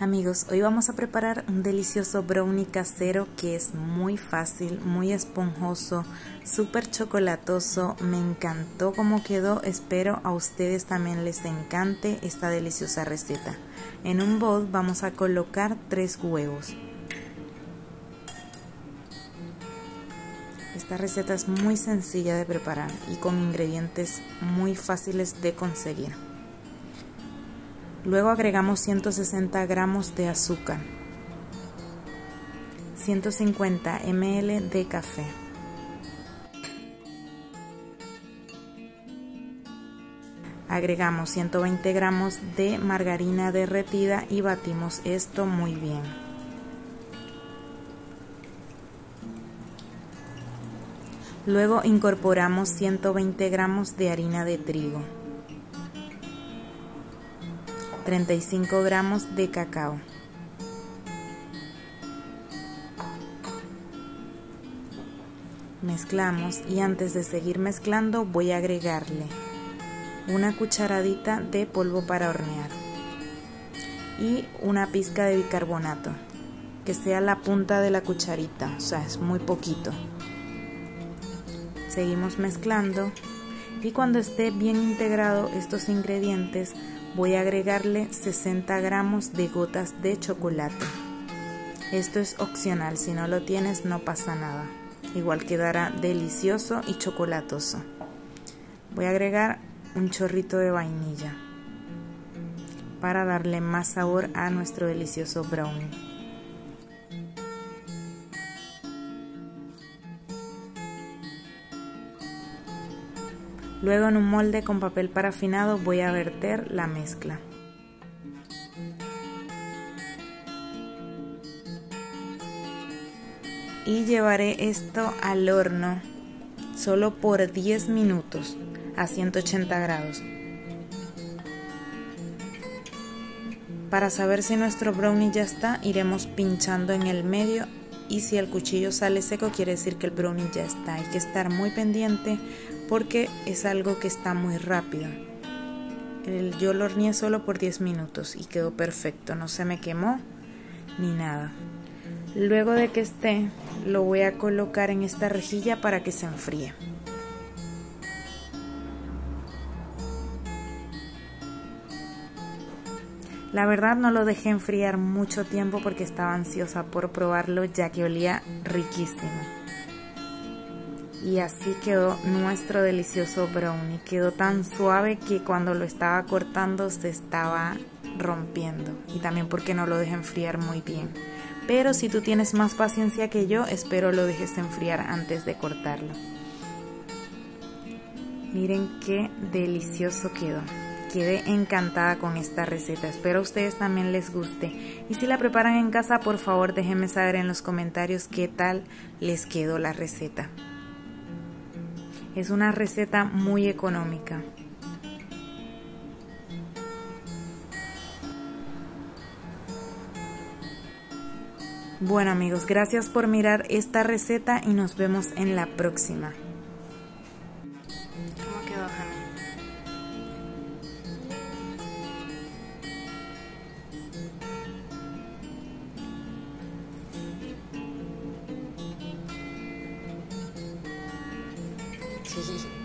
Amigos, hoy vamos a preparar un delicioso brownie casero que es muy fácil, muy esponjoso, súper chocolatoso. Me encantó cómo quedó, espero a ustedes también les encante esta deliciosa receta. En un bol vamos a colocar tres huevos. Esta receta es muy sencilla de preparar y con ingredientes muy fáciles de conseguir. Luego agregamos 160 gramos de azúcar, 150 ml de café, agregamos 120 gramos de margarina derretida y batimos esto muy bien. Luego incorporamos 120 gramos de harina de trigo. 35 gramos de cacao. Mezclamos y antes de seguir mezclando voy a agregarle una cucharadita de polvo para hornear y una pizca de bicarbonato, que sea la punta de la cucharita, o sea, es muy poquito. Seguimos mezclando y cuando esté bien integrado estos ingredientes voy a agregarle 60 gramos de gotas de chocolate. Esto es opcional, si no lo tienes no pasa nada. Igual quedará delicioso y chocolatoso. Voy a agregar un chorrito de vainilla para darle más sabor a nuestro delicioso brownie. Luego en un molde con papel parafinado voy a verter la mezcla. Y llevaré esto al horno solo por 10 minutos a 180 grados. Para saber si nuestro brownie ya está, iremos pinchando en el medio y si el cuchillo sale seco quiere decir que el brownie ya está. Hay que estar muy pendiente porque es algo que está muy rápido. yo lo horneé solo por 10 minutos y quedó perfecto, no se me quemó ni nada. Luego de que esté, lo voy a colocar en esta rejilla para que se enfríe. La verdad no lo dejé enfriar mucho tiempo porque estaba ansiosa por probarlo ya que olía riquísimo. Y así quedó nuestro delicioso brownie. Quedó tan suave que cuando lo estaba cortando se estaba rompiendo. Y también porque no lo dejé enfriar muy bien. Pero si tú tienes más paciencia que yo, espero lo dejes enfriar antes de cortarlo. Miren qué delicioso quedó quedé encantada con esta receta. Espero a ustedes también les guste. Y si la preparan en casa, por favor déjenme saber en los comentarios qué tal les quedó la receta. Es una receta muy económica. Bueno amigos, gracias por mirar esta receta y nos vemos en la próxima. si si